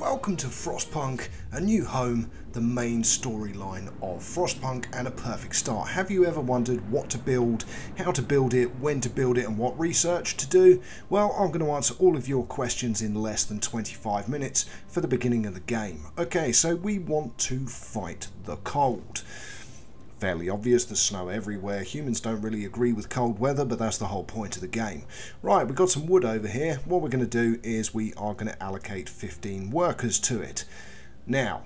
welcome to Frostpunk, a new home, the main storyline of Frostpunk and a perfect start. Have you ever wondered what to build, how to build it, when to build it and what research to do? Well, I'm going to answer all of your questions in less than 25 minutes for the beginning of the game. Okay, so we want to fight the cold fairly obvious, there's snow everywhere. Humans don't really agree with cold weather, but that's the whole point of the game. Right, we've got some wood over here. What we're going to do is we are going to allocate 15 workers to it. Now,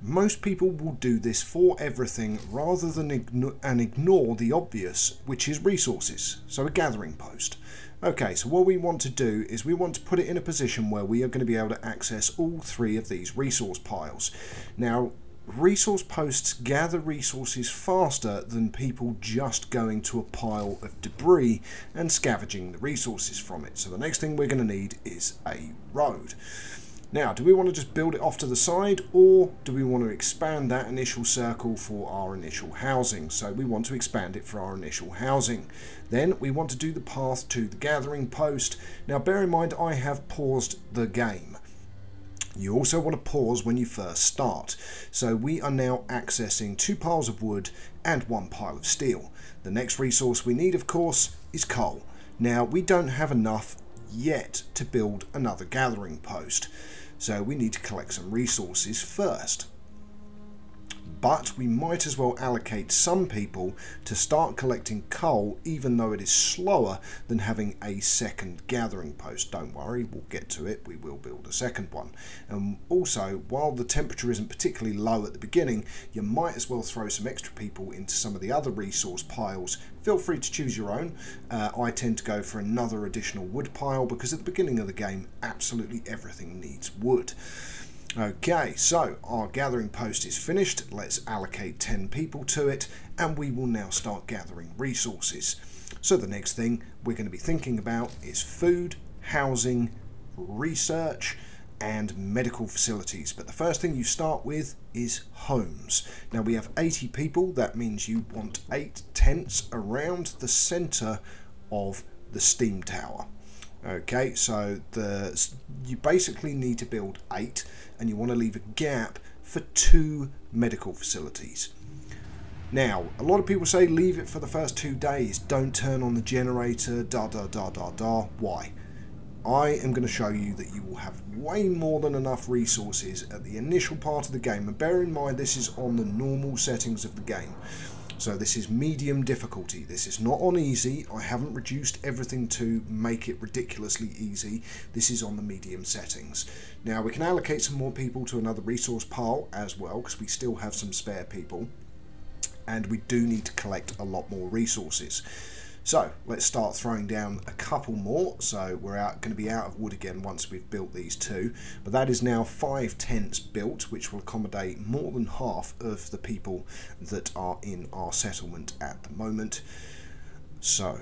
most people will do this for everything rather than and ignore the obvious, which is resources, so a gathering post. Okay, so what we want to do is we want to put it in a position where we are going to be able to access all three of these resource piles. Now, resource posts gather resources faster than people just going to a pile of debris and scavenging the resources from it. So the next thing we're going to need is a road. Now, do we want to just build it off to the side or do we want to expand that initial circle for our initial housing? So we want to expand it for our initial housing. Then we want to do the path to the gathering post. Now, bear in mind, I have paused the game. You also want to pause when you first start. So we are now accessing two piles of wood and one pile of steel. The next resource we need, of course, is coal. Now, we don't have enough yet to build another gathering post. So we need to collect some resources first but we might as well allocate some people to start collecting coal even though it is slower than having a second gathering post. Don't worry, we'll get to it, we will build a second one. And also, while the temperature isn't particularly low at the beginning, you might as well throw some extra people into some of the other resource piles. Feel free to choose your own. Uh, I tend to go for another additional wood pile because at the beginning of the game, absolutely everything needs wood. Okay, so our gathering post is finished. Let's allocate 10 people to it and we will now start gathering resources. So the next thing we're going to be thinking about is food, housing, research and medical facilities. But the first thing you start with is homes. Now we have 80 people. That means you want 8 tents around the centre of the steam tower. Okay, so the you basically need to build eight, and you want to leave a gap for two medical facilities. Now, a lot of people say leave it for the first two days, don't turn on the generator, da da da da da. Why? I am going to show you that you will have way more than enough resources at the initial part of the game, and bear in mind this is on the normal settings of the game. So this is medium difficulty. This is not on easy. I haven't reduced everything to make it ridiculously easy. This is on the medium settings. Now we can allocate some more people to another resource pile as well because we still have some spare people and we do need to collect a lot more resources. So let's start throwing down a couple more. So we're out going to be out of wood again once we've built these two. But that is now five tents built, which will accommodate more than half of the people that are in our settlement at the moment. So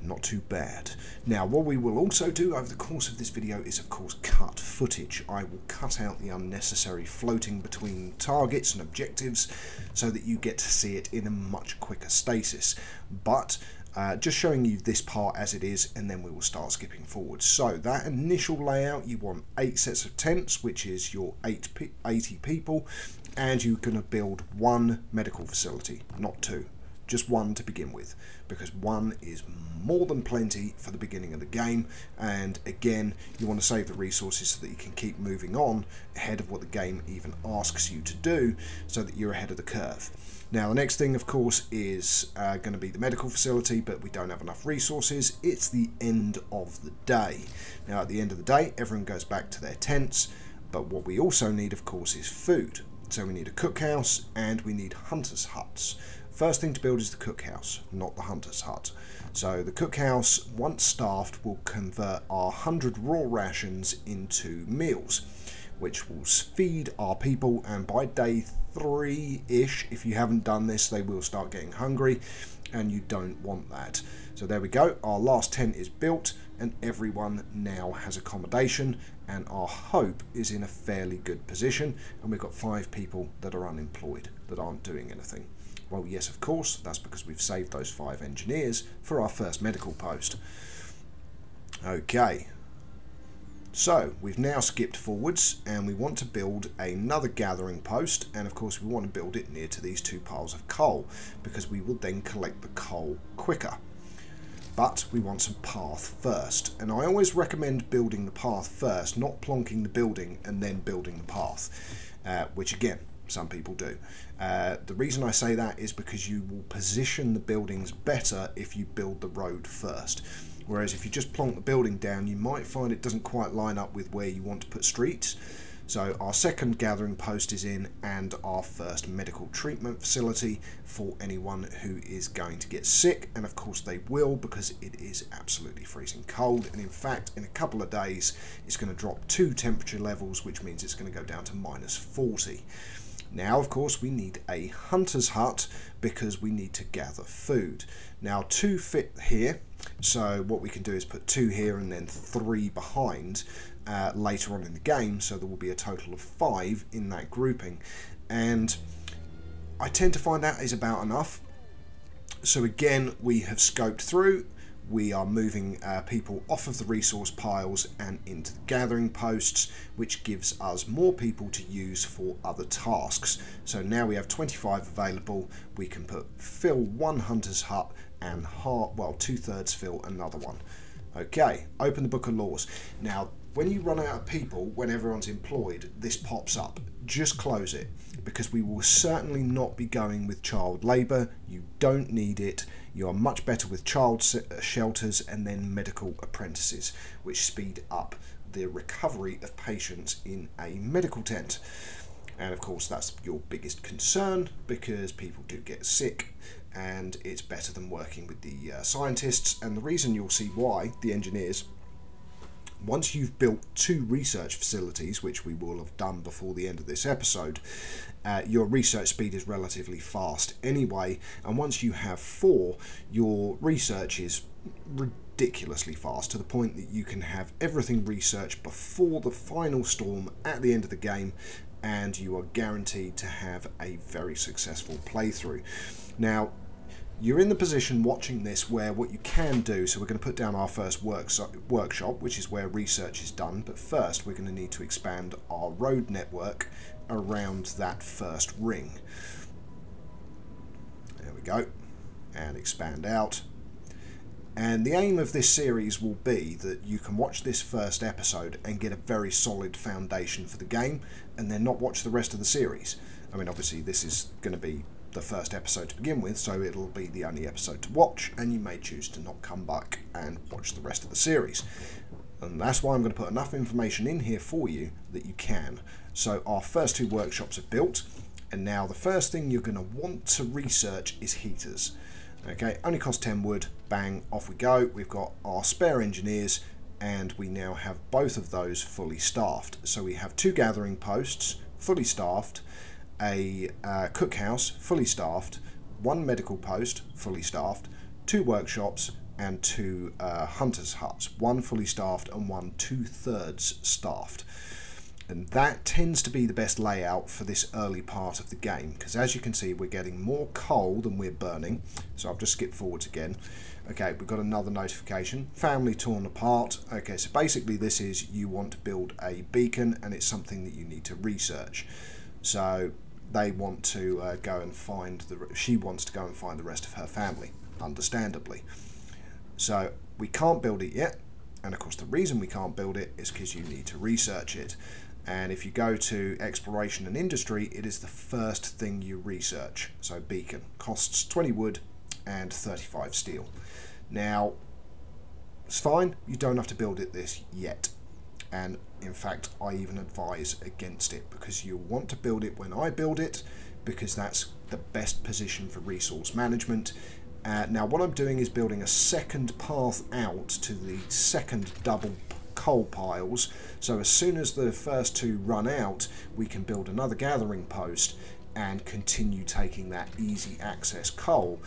not too bad. Now what we will also do over the course of this video is of course cut footage. I will cut out the unnecessary floating between targets and objectives so that you get to see it in a much quicker stasis. But uh, just showing you this part as it is and then we will start skipping forward. So that initial layout you want 8 sets of tents which is your eight 80 people and you're going to build one medical facility, not two. Just one to begin with because one is more than plenty for the beginning of the game and again you want to save the resources so that you can keep moving on ahead of what the game even asks you to do so that you're ahead of the curve. Now the next thing of course is uh, going to be the medical facility but we don't have enough resources. It's the end of the day. Now at the end of the day everyone goes back to their tents but what we also need of course is food. So we need a cookhouse and we need hunters huts. First thing to build is the cookhouse, not the hunter's hut. So the cookhouse, once staffed, will convert our 100 raw rations into meals which will feed our people. And by day three-ish if you haven't done this they will start getting hungry and you don't want that. So there we go. Our last tent is built and everyone now has accommodation and our hope is in a fairly good position. And we've got five people that are unemployed that aren't doing anything well yes of course. That's because we've saved those five engineers for our first medical post. Okay. So we've now skipped forwards and we want to build another gathering post and of course we want to build it near to these two piles of coal because we will then collect the coal quicker. But we want some path first and I always recommend building the path first, not plonking the building and then building the path, uh, which again some people do. Uh, the reason I say that is because you will position the buildings better if you build the road first. Whereas if you just plonk the building down, you might find it doesn't quite line up with where you want to put streets. So our second gathering post is in and our first medical treatment facility for anyone who is going to get sick. And of course they will because it is absolutely freezing cold. And in fact, in a couple of days, it's going to drop two temperature levels, which means it's going to go down to minus 40. Now, of course, we need a hunter's hut because we need to gather food. Now, two fit here, so what we can do is put two here and then three behind uh, later on in the game, so there will be a total of five in that grouping. And I tend to find that is about enough. So again, we have scoped through we are moving uh, people off of the resource piles and into the gathering posts, which gives us more people to use for other tasks. So now we have 25 available. We can put fill one hunter's hut and heart, well, two thirds fill another one. Okay, open the book of laws. Now, when you run out of people, when everyone's employed, this pops up. Just close it because we will certainly not be going with child labour. You don't need it you are much better with child uh, shelters and then medical apprentices, which speed up the recovery of patients in a medical tent. And of course, that's your biggest concern because people do get sick and it's better than working with the uh, scientists. And the reason you'll see why, the engineers, once you've built two research facilities, which we will have done before the end of this episode, uh, your research speed is relatively fast anyway. And once you have four, your research is ridiculously fast to the point that you can have everything researched before the final storm at the end of the game and you are guaranteed to have a very successful playthrough. Now, you're in the position watching this where what you can do, so we're going to put down our first work, workshop, which is where research is done, but first we're going to need to expand our road network around that first ring. There we go. And expand out. And the aim of this series will be that you can watch this first episode and get a very solid foundation for the game and then not watch the rest of the series. I mean, obviously, this is going to be the first episode to begin with, so it'll be the only episode to watch, and you may choose to not come back and watch the rest of the series. And that's why I'm going to put enough information in here for you that you can. So our first two workshops are built and now the first thing you're going to want to research is heaters. Okay, only cost 10 wood, bang, off we go. We've got our spare engineers and we now have both of those fully staffed. So we have two gathering posts, fully staffed, a uh, cookhouse, fully staffed, one medical post, fully staffed, two workshops, and two uh, hunters' huts, one fully staffed and one two-thirds staffed. And that tends to be the best layout for this early part of the game because as you can see we're getting more coal than we're burning. So I've just skipped forwards again. Okay we've got another notification. Family torn apart. Okay so basically this is you want to build a beacon and it's something that you need to research. So they want to uh, go and find the she wants to go and find the rest of her family understandably. So we can't build it yet and of course the reason we can't build it is because you need to research it. And if you go to exploration and industry it is the first thing you research. So beacon costs 20 wood and 35 steel. Now it's fine you don't have to build it this yet and in fact I even advise against it because you'll want to build it when I build it because that's the best position for resource management uh, now what I'm doing is building a second path out to the second double coal piles. So as soon as the first two run out, we can build another gathering post and continue taking that easy access coal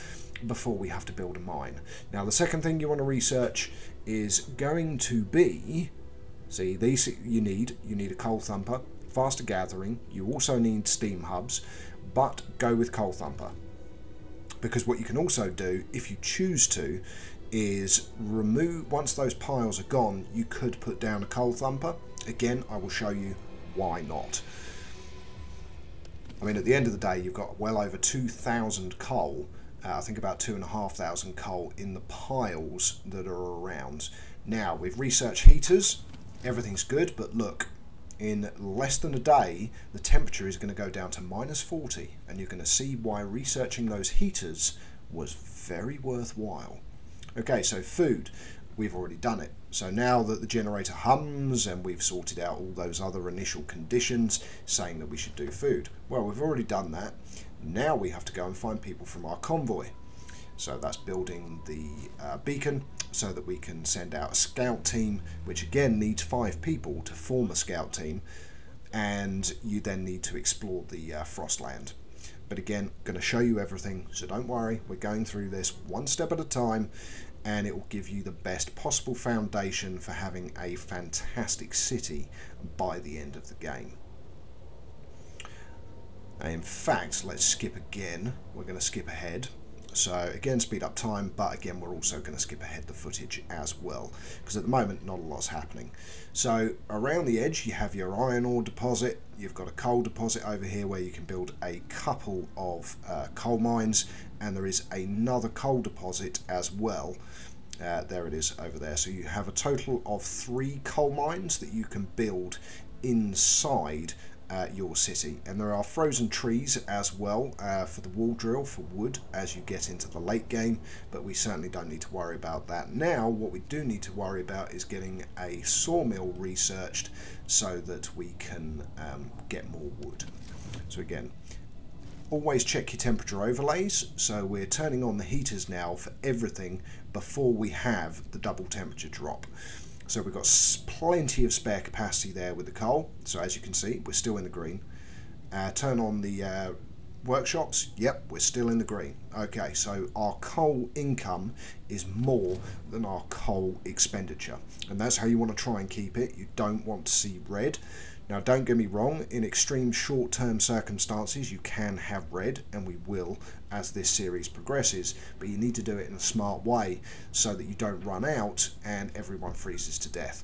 before we have to build a mine. Now the second thing you want to research is going to be, see these you need, you need a coal thumper, faster gathering, you also need steam hubs, but go with coal thumper. Because what you can also do, if you choose to, is remove once those piles are gone you could put down a coal thumper. Again I will show you why not. I mean at the end of the day you've got well over 2,000 coal uh, I think about 2,500 coal in the piles that are around. Now with research heaters everything's good but look in less than a day the temperature is going to go down to minus 40 and you're going to see why researching those heaters was very worthwhile Okay, so food, we've already done it. So now that the generator hums and we've sorted out all those other initial conditions saying that we should do food, well, we've already done that. Now we have to go and find people from our convoy. So that's building the uh, beacon so that we can send out a scout team, which again needs five people to form a scout team. And you then need to explore the uh, Frostland. But again, going to show you everything, so don't worry. We're going through this one step at a time and it will give you the best possible foundation for having a fantastic city by the end of the game. in fact, let's skip again. We're going to skip ahead. So again, speed up time, but again, we're also going to skip ahead the footage as well, because at the moment, not a lot's happening. So around the edge, you have your iron ore deposit. You've got a coal deposit over here where you can build a couple of uh, coal mines, and there is another coal deposit as well. Uh, there it is over there. So you have a total of three coal mines that you can build inside uh, your city. And there are frozen trees as well uh, for the wall drill for wood as you get into the late game, but we certainly don't need to worry about that now. What we do need to worry about is getting a sawmill researched so that we can um, get more wood. So again, always check your temperature overlays. So we're turning on the heaters now for everything before we have the double temperature drop. So we've got plenty of spare capacity there with the coal. So as you can see, we're still in the green. Uh, turn on the uh, workshops. Yep, we're still in the green. Okay, so our coal income is more than our coal expenditure. And that's how you want to try and keep it. You don't want to see red. Now, don't get me wrong, in extreme short term circumstances, you can have red, and we will as this series progresses, but you need to do it in a smart way so that you don't run out and everyone freezes to death.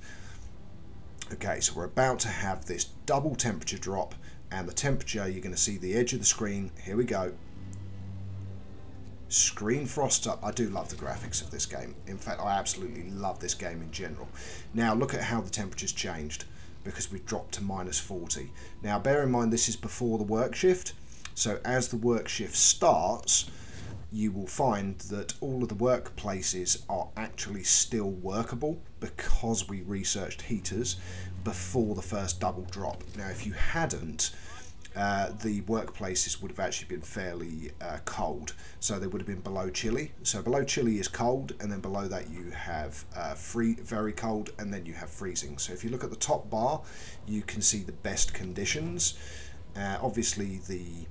Okay, so we're about to have this double temperature drop, and the temperature, you're going to see the edge of the screen. Here we go. Screen frost up. I do love the graphics of this game. In fact, I absolutely love this game in general. Now, look at how the temperature's changed because we've dropped to minus 40. Now bear in mind this is before the work shift, so as the work shift starts, you will find that all of the workplaces are actually still workable because we researched heaters before the first double drop. Now if you hadn't, uh, the workplaces would have actually been fairly uh, cold. So they would have been below chilly. So below chilly is cold, and then below that you have uh, free, very cold, and then you have freezing. So if you look at the top bar, you can see the best conditions. Uh, obviously, the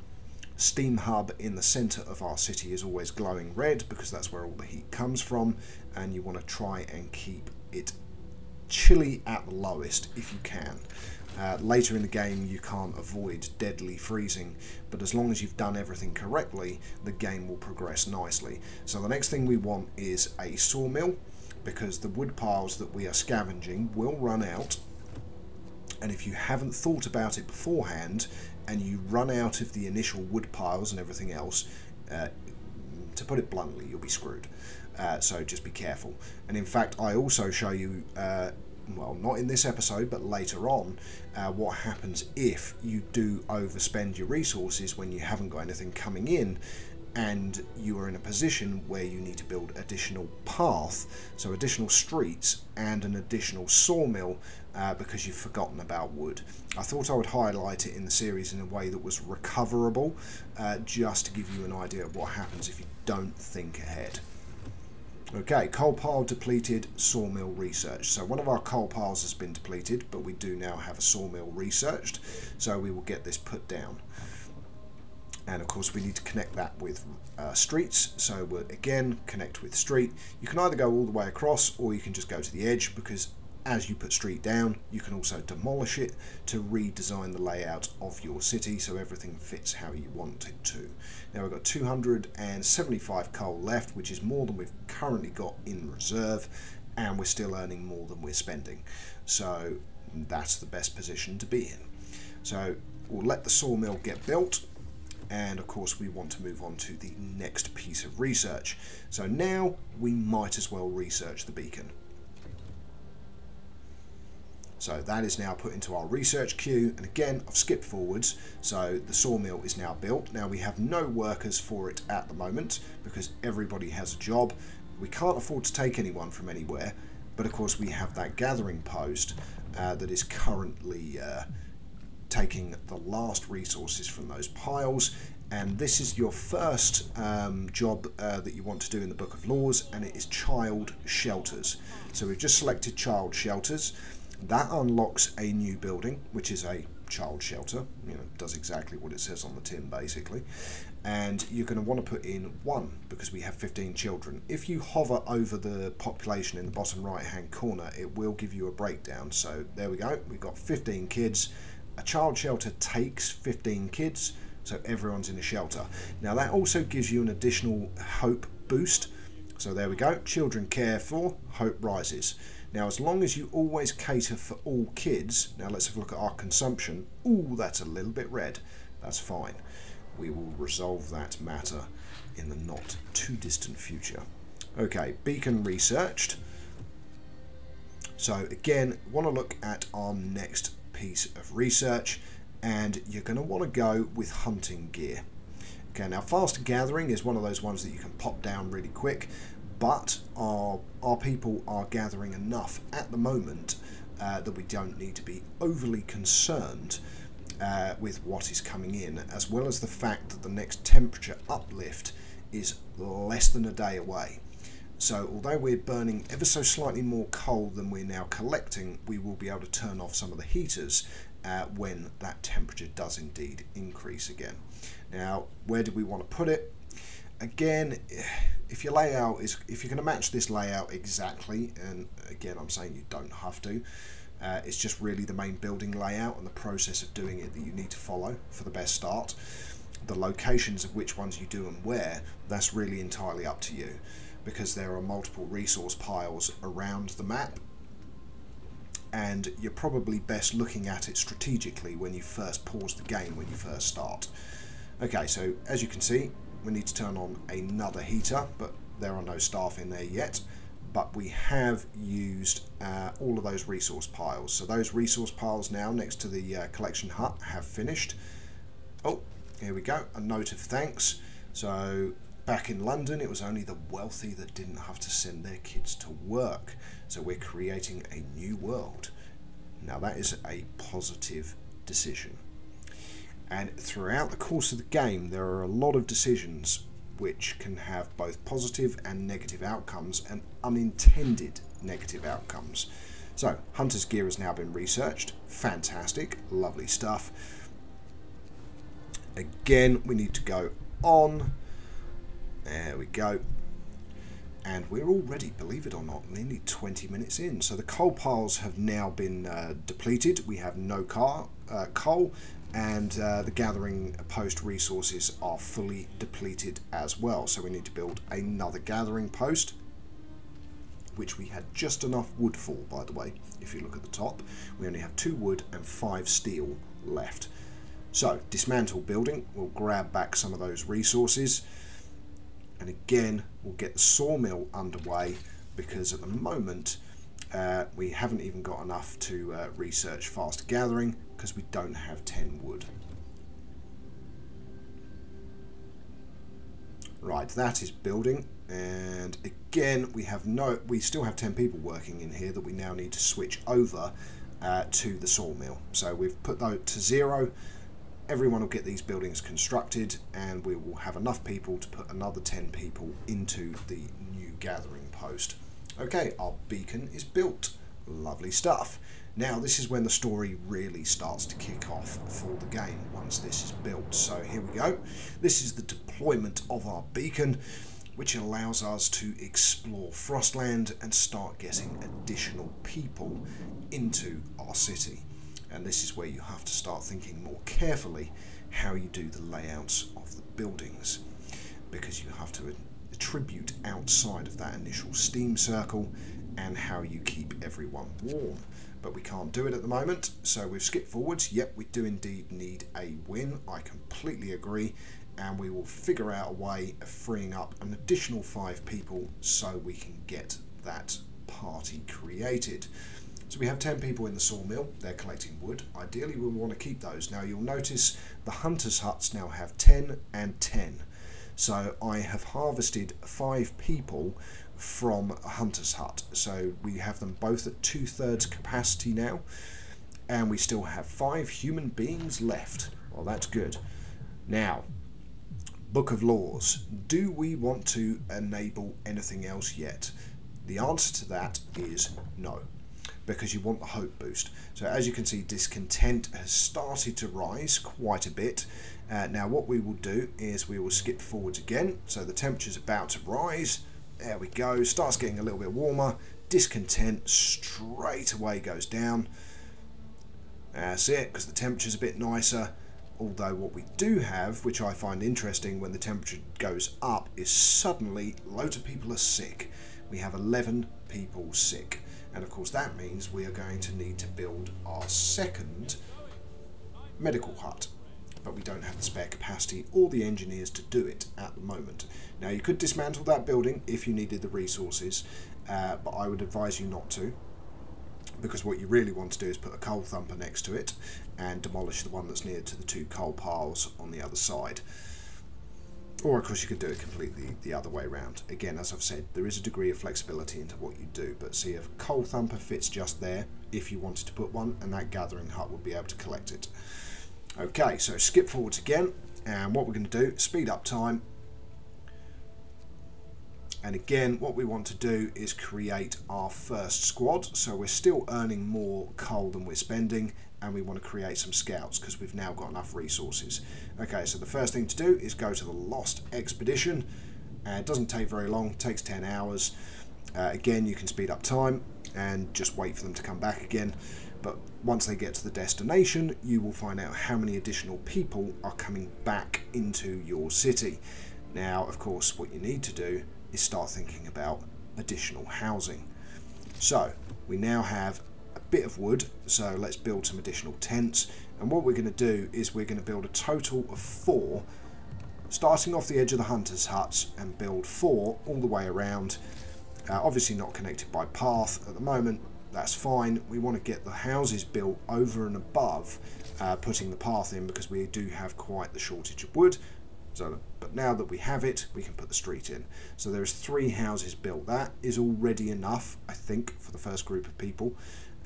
steam hub in the center of our city is always glowing red because that's where all the heat comes from, and you want to try and keep it chilly at the lowest if you can. Uh, later in the game you can't avoid deadly freezing, but as long as you've done everything correctly, the game will progress nicely. So the next thing we want is a sawmill, because the wood piles that we are scavenging will run out, and if you haven't thought about it beforehand, and you run out of the initial wood piles and everything else, uh, to put it bluntly, you'll be screwed. Uh, so just be careful. And in fact, I also show you uh, well, not in this episode, but later on, uh, what happens if you do overspend your resources when you haven't got anything coming in and you are in a position where you need to build additional path, so additional streets and an additional sawmill uh, because you've forgotten about wood. I thought I would highlight it in the series in a way that was recoverable, uh, just to give you an idea of what happens if you don't think ahead. Okay, coal pile depleted, sawmill research. So one of our coal piles has been depleted, but we do now have a sawmill researched, so we will get this put down. And of course we need to connect that with uh, streets, so we'll again connect with street. You can either go all the way across or you can just go to the edge because as you put street down, you can also demolish it to redesign the layout of your city so everything fits how you want it to. Now we've got 275 coal left, which is more than we've currently got in reserve, and we're still earning more than we're spending. So that's the best position to be in. So we'll let the sawmill get built and of course we want to move on to the next piece of research. So now we might as well research the beacon. So that is now put into our research queue and again I've skipped forwards so the sawmill is now built. Now we have no workers for it at the moment because everybody has a job. We can't afford to take anyone from anywhere but of course we have that gathering post uh, that is currently uh, taking the last resources from those piles. And this is your first um, job uh, that you want to do in the book of laws and it is child shelters. So we've just selected child shelters. That unlocks a new building which is a child shelter you know does exactly what it says on the tin basically. And you're going to want to put in one because we have 15 children. If you hover over the population in the bottom right hand corner it will give you a breakdown. So there we go we've got 15 kids a child shelter takes 15 kids, so everyone's in a shelter. Now that also gives you an additional hope boost. So there we go, children care for, hope rises. Now as long as you always cater for all kids, now let's have a look at our consumption. Ooh, that's a little bit red. That's fine. We will resolve that matter in the not too distant future. Okay, beacon researched. So again, want to look at our next piece of research and you're going to want to go with hunting gear. Okay, now fast gathering is one of those ones that you can pop down really quick, but our, our people are gathering enough at the moment uh, that we don't need to be overly concerned uh, with what is coming in, as well as the fact that the next temperature uplift is less than a day away. So although we're burning ever so slightly more coal than we're now collecting, we will be able to turn off some of the heaters uh, when that temperature does indeed increase again. Now, where do we want to put it? Again, if your layout is, if you're going to match this layout exactly, and again, I'm saying you don't have to, uh, it's just really the main building layout and the process of doing it that you need to follow for the best start. The locations of which ones you do and where, that's really entirely up to you because there are multiple resource piles around the map and you're probably best looking at it strategically when you first pause the game when you first start. Okay, so as you can see, we need to turn on another heater, but there are no staff in there yet. But we have used uh, all of those resource piles. So those resource piles now next to the uh, collection hut have finished. Oh, here we go, a note of thanks. So Back in London, it was only the wealthy that didn't have to send their kids to work. So we're creating a new world. Now, that is a positive decision. And throughout the course of the game, there are a lot of decisions which can have both positive and negative outcomes and unintended negative outcomes. So, Hunter's Gear has now been researched. Fantastic, lovely stuff. Again, we need to go on there we go. And we're already, believe it or not, nearly 20 minutes in. So the coal piles have now been uh, depleted. We have no car, uh, coal and uh, the gathering post resources are fully depleted as well. So we need to build another gathering post which we had just enough wood for, by the way. If you look at the top, we only have two wood and five steel left. So, dismantle building, we'll grab back some of those resources and again we'll get the sawmill underway because at the moment uh, we haven't even got enough to uh, research fast gathering because we don't have 10 wood. Right, that is building and again we have no we still have 10 people working in here that we now need to switch over uh, to the sawmill. So we've put that to zero everyone will get these buildings constructed and we will have enough people to put another 10 people into the new gathering post. Okay, our beacon is built. Lovely stuff. Now this is when the story really starts to kick off for the game once this is built. So here we go. This is the deployment of our beacon. which allows us to explore Frostland and start getting additional people into our city. And this is where you have to start thinking more carefully how you do the layouts of the buildings because you have to attribute outside of that initial steam circle and how you keep everyone warm. But we can't do it at the moment, so we've skipped forwards. Yep, we do indeed need a win. I completely agree. And we will figure out a way of freeing up an additional five people so we can get that party created. So we have 10 people in the sawmill, they're collecting wood. Ideally we want to keep those. Now you'll notice the hunter's huts now have 10 and 10. So I have harvested five people from a hunter's hut. So we have them both at two thirds capacity now, and we still have five human beings left. Well, that's good. Now, Book of Laws. Do we want to enable anything else yet? The answer to that is no because you want the hope boost. So as you can see, discontent has started to rise quite a bit. Uh, now what we will do is we will skip forwards again. So the temperature is about to rise. There we go. Starts getting a little bit warmer. Discontent straight away goes down. That's it, because the temperature is a bit nicer. Although what we do have, which I find interesting when the temperature goes up, is suddenly loads of people are sick. We have 11 people sick. And of course that means we are going to need to build our second medical hut. But we don't have the spare capacity or the engineers to do it at the moment. Now you could dismantle that building if you needed the resources, uh, but I would advise you not to because what you really want to do is put a coal thumper next to it and demolish the one that's near to the two coal piles on the other side. Or of course you could do it completely the other way around. Again, as I've said, there is a degree of flexibility into what you do, but see if Coal Thumper fits just there if you wanted to put one, and that gathering hut would be able to collect it. Okay, so skip forwards again, and what we're going to do, speed up time, and again, what we want to do is create our first squad. So we're still earning more coal than we're spending and we want to create some scouts because we've now got enough resources. Okay, so the first thing to do is go to the Lost Expedition. Uh, it doesn't take very long, takes 10 hours. Uh, again, you can speed up time and just wait for them to come back again. But once they get to the destination, you will find out how many additional people are coming back into your city. Now, of course, what you need to do is start thinking about additional housing. So, we now have bit of wood, so let's build some additional tents. And what we're going to do is we're going to build a total of four, starting off the edge of the hunter's huts and build four all the way around. Uh, obviously not connected by path at the moment, that's fine. We want to get the houses built over and above uh, putting the path in because we do have quite the shortage of wood. So, but now that we have it, we can put the street in. So there's three houses built. That is already enough, I think, for the first group of people.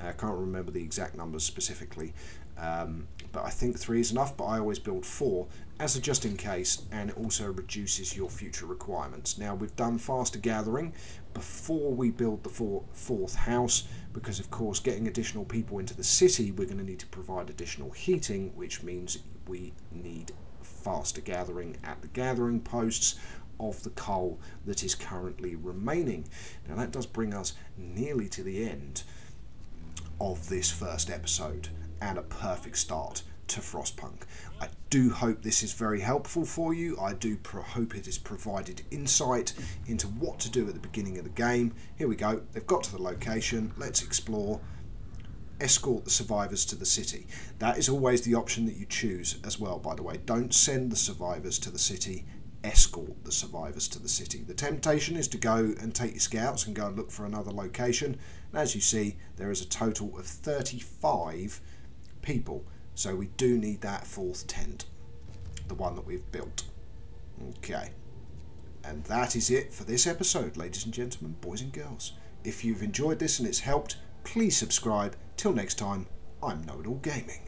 I can't remember the exact numbers specifically, um, but I think three is enough, but I always build four as a just in case, and it also reduces your future requirements. Now, we've done faster gathering before we build the four, fourth house, because of course, getting additional people into the city, we're going to need to provide additional heating, which means we need faster gathering at the gathering posts of the coal that is currently remaining. Now, that does bring us nearly to the end of this first episode and a perfect start to Frostpunk. I do hope this is very helpful for you. I do hope it has provided insight into what to do at the beginning of the game. Here we go. They've got to the location. Let's explore. Escort the survivors to the city. That is always the option that you choose as well, by the way. Don't send the survivors to the city escort the survivors to the city. The temptation is to go and take your scouts and go and look for another location. And as you see, there is a total of 35 people. So we do need that fourth tent, the one that we've built. Okay. And that is it for this episode, ladies and gentlemen, boys and girls. If you've enjoyed this and it's helped, please subscribe. Till next time, I'm Know It All Gaming.